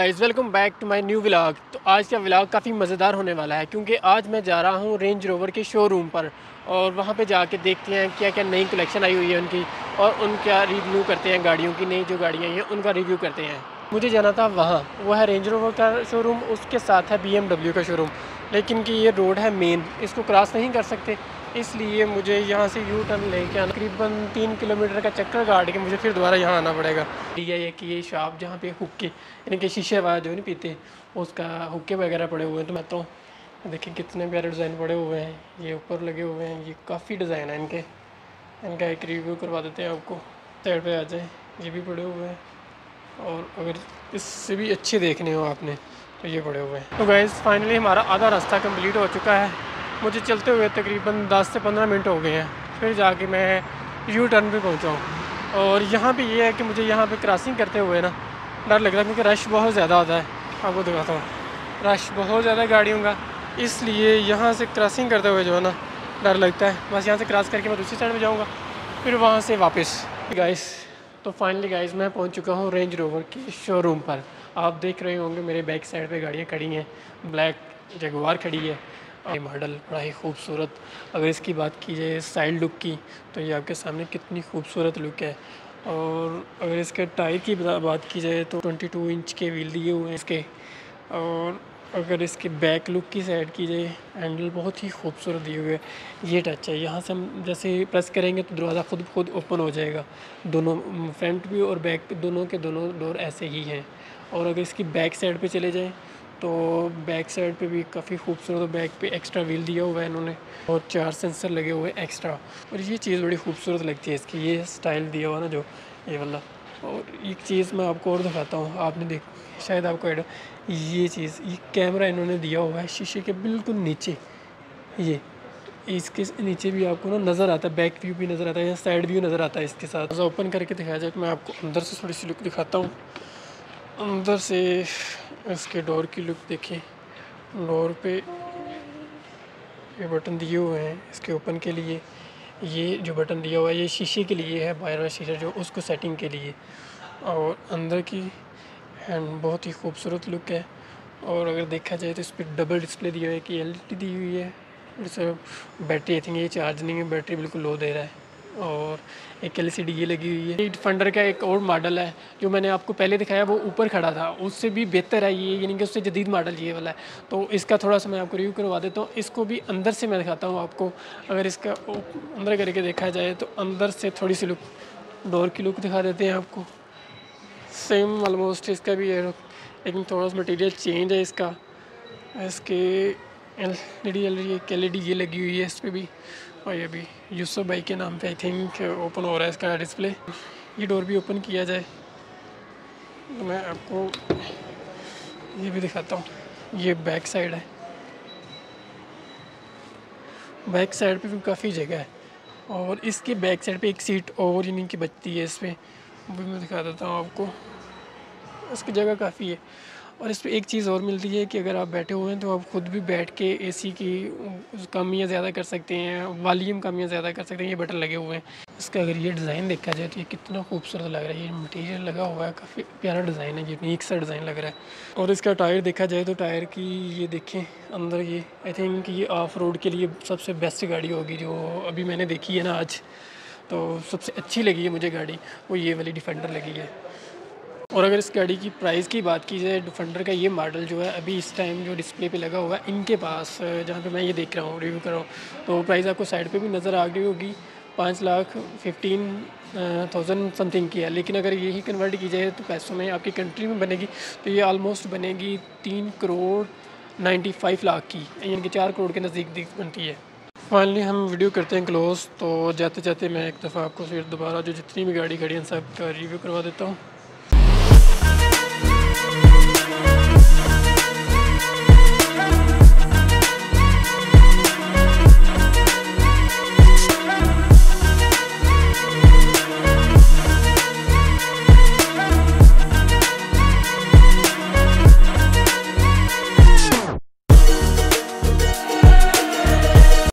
Guys welcome back to my new vlog तो आज का व्लॉग काफ़ी मज़ेदार होने वाला है, क्योंकि आज मैं जा रहा हूँ रेंज रोवर के शोरूम पर और वहाँ पे जाके देखते हैं क्या क्या नई कलेक्शन आई हुई है उनकी और उनका रिव्यू करते हैं गाड़ियों की, नई जो गाड़ियाँ हैं, उनका रिव्यू करते हैं। मुझे जाना था वहाँ, वो है रेंज रोवर का शोरूम उसके साथ है बीएमडब्ल्यू का शोरूम लेकिन कि ये रोड है मेन इसको क्रॉस नहीं कर सकते। इसलिए मुझे यहाँ से यू टर्न लेके आना। तकरीबन तीन किलोमीटर का चक्कर काट के मुझे फिर दोबारा यहाँ आना पड़ेगा। ये है कि ये शॉप जहाँ पे हुक्के, यानी कि शीशे वाला जो नहीं पीते, उसका हुक्के वगैरह पड़े हुए हैं। तो मैं तो देखिए कितने प्यारे डिज़ाइन पड़े हुए हैं। ये ऊपर लगे हुए हैं। ये काफ़ी डिज़ाइन है इनके। इनका एक रिव्यू करवा देते हैं आपको। साइड पर आ जाए। ये भी पड़े हुए हैं। और अगर इससे भी अच्छे देखने हो आपने तो ये पड़े हुए हैं। तो गैस फाइनली हमारा आधा रास्ता कंप्लीट हो चुका है। मुझे चलते हुए तकरीबन 10 से 15 मिनट हो गए हैं। फिर जाके मैं यू टर्न पे पहुँचा हूँ। और यहाँ पे ये है कि मुझे यहाँ पे क्रॉसिंग करते हुए ना, डर लग रहा है क्योंकि रश बहुत ज़्यादा होता है। आपको दिखाता हूँ। रश बहुत ज़्यादा गाड़ियों का। इसलिए यहाँ से क्रॉसिंग करते हुए जो है ना, डर लगता है। बस यहाँ से क्रॉस करके मैं दूसरी साइड में जाऊँगा। फिर वहाँ से वापस। गाइस तो फाइनली गाइस मैं पहुँच चुका हूँ रेंज रोवर के शोरूम पर। आप देख रहे होंगे मेरे बैक साइड पे गाड़ियाँ खड़ी हैं। ब्लैक जगवार खड़ी है। ये मॉडल बड़ा ही खूबसूरत, अगर इसकी बात की जाए साइड लुक की तो ये आपके सामने कितनी खूबसूरत लुक है। और अगर इसके टायर की बात की जाए तो 22 इंच के व्हील दिए हुए हैं इसके। और अगर इसके बैक लुक की साइड की जाए, हैंडल बहुत ही खूबसूरत दिए हुए ये टच है, यहाँ से हम जैसे प्रेस करेंगे तो दरवाज़ा खुद खुद ओपन हो जाएगा। दोनों, फ्रंट भी और बैक दोनों के दोनों डोर ऐसे ही हैं। और अगर इसकी बैक साइड पे चले जाएँ तो बैक साइड पे भी काफ़ी खूबसूरत बैक पे एक्स्ट्रा व्हील दिया हुआ है इन्होंने। और चार सेंसर लगे हुए एक्स्ट्रा और ये चीज़ बड़ी खूबसूरत लगती है इसकी, ये स्टाइल दिया हुआ ना जो, ये वाला। और एक चीज़ मैं आपको और दिखाता हूँ, आपने देख, शायद आपको एड ये चीज़, ये कैमरा इन्होंने दिया हुआ है शीशे के बिल्कुल नीचे। ये, इसके नीचे भी आपको ना नज़र आता है बैक व्यू भी नज़र आता है, या साइड व्यू नज़र आता है इसके साथ। ओपन करके दिखाया जाए तो मैं आपको अंदर से थोड़ी सी लुक दिखाता हूँ। अंदर से इसके डोर की लुक देखें। डोर पे ये बटन दिए हुए हैं इसके ओपन के लिए। ये जो बटन दिया हुआ है, ये शीशे के लिए है, बाहर वाला शीशा जो उसको सेटिंग के लिए। और अंदर की हैंड बहुत ही खूबसूरत लुक है। और अगर देखा जाए तो इस पर डबल डिस्प्ले दिया हुआ है कि एल दी हुई है। बैटरी आई थिंक ये चार्ज नहीं है, बैटरी बिल्कुल लो दे रहा है। और एक एल ये लगी हुई है। फंडर का एक और मॉडल है, जो मैंने आपको पहले दिखाया, वो ऊपर खड़ा था। उससे भी बेहतर है ये, यानी कि उससे जदीद मॉडल ये वाला है। तो इसका थोड़ा सा मैं आपको रिव्यू करवा देता हूँ। इसको भी अंदर से मैं दिखाता हूँ आपको। अगर इसका अंदर करके देखा जाए तो अंदर से थोड़ी सी लुक डोर की लुक दिखा देते हैं आपको। सेम ऑलमोस्ट इसका भी है। लेकिन थोड़ा सा मटीरियल चेंज है इसका। इसके L E D, L E D ये लगी हुई है इस पर भी। और ये भी यूसुफ भाई के नाम पे आई थिंक ओपन हो रहा है इसका डिस्प्ले ये डोर भी ओपन किया जाए। तो मैं आपको ये भी दिखाता हूँ। ये बैक साइड है। बैक साइड पे भी काफ़ी जगह है। और इसके बैक साइड पे एक सीट और यानी कि बचती है इस पर वो भी मैं दिखा देता हूँ आपको। इसकी जगह काफ़ी है। और इस पर एक चीज़ और मिलती है कि अगर आप बैठे हुए हैं तो आप ख़ुद भी बैठ के एसी की कमियाँ ज़्यादा कर सकते हैं, वॉल्यूम कमियाँ ज़्यादा कर सकते हैं, ये बटन लगे हुए हैं। इसका अगर ये डिज़ाइन देखा जाए तो ये कितना खूबसूरत लग रहा है, ये मटेरियल लगा हुआ है, काफ़ी प्यारा डिज़ाइन है, ये यूनिक सा डिज़ाइन लग रहा है। और इसका टायर देखा जाए तो टायर की ये देखें, अंदर ये आई थिंक ये ऑफ़ रोड के लिए सबसे बेस्ट गाड़ी होगी जो अभी मैंने देखी है ना आज। तो सबसे अच्छी लगी है मुझे गाड़ी, वो ये वाली डिफेंडर लगी है। और अगर इस गाड़ी की प्राइस की बात की जाए डिफेंडर का ये मॉडल जो है, अभी इस टाइम जो डिस्प्ले पे लगा हुआ है, इनके पास जहाँ पे मैं ये देख रहा हूँ रिव्यू कर रहा हूँ तो प्राइस आपको साइड पे भी नज़र आ गई होगी। पाँच लाख फिफ्टीन थाउज़ेंड समथिंग की है। लेकिन अगर यही कन्वर्ट की जाए तो पैसों में आपकी कंट्री में बनेगी तो ये ऑलमोस्ट बनेगी तीन करोड़ नाइन्टी फाइव लाख की, यानी कि चार करोड़ के नज़दीक बनती है। फाइनली हम वीडियो करते हैं क्लोज़ तो जाते जाते मैं एक दफ़ा आपको फिर दोबारा जो जितनी भी गाड़ी खड़ी हैं सब का रिव्यू करवा देता हूँ।